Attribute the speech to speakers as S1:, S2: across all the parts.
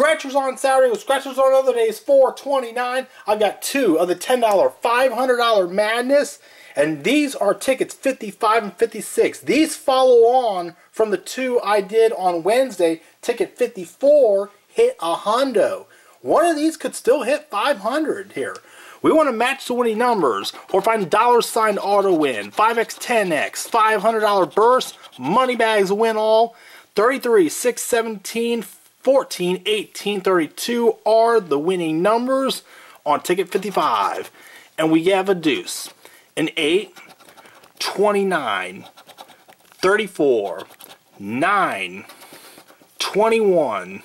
S1: Scratchers on Saturday with scratchers on other days, 429. I've got two of the $10 $500 Madness. And these are tickets 55 and 56. These follow on from the two I did on Wednesday. Ticket 54 hit a hundo. One of these could still hit 500 here. We want to match the winning numbers or find dollar sign auto win, 5x, 10x, $500 burst, money bags win all. 33, 6, 17, 14, 18, 32 are the winning numbers on ticket 55. And we have a deuce, an 8, 29, 34, 9, 21,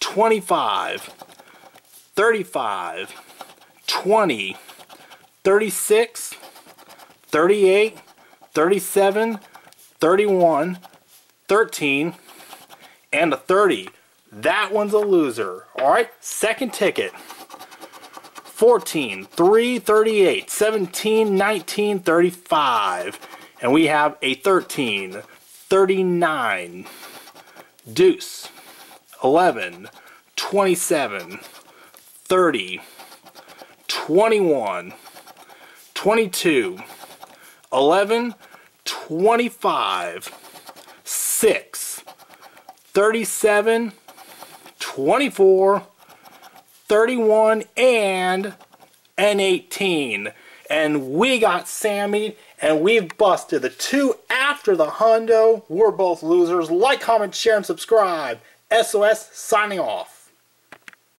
S1: 25, 35, 20, 36, 38, 37, 31, 13, and a 30. That one's a loser. All right, second ticket. 14, 3, 38, 17, 19, 35. And we have a 13, 39, deuce, 11, 27, 30, 21, 22, 11, 25, 6, 37, 24, 31, and an 18. And we got Sammy, and we've busted the two after the hundo. We're both losers. Like, comment, share, and subscribe. SOS signing off.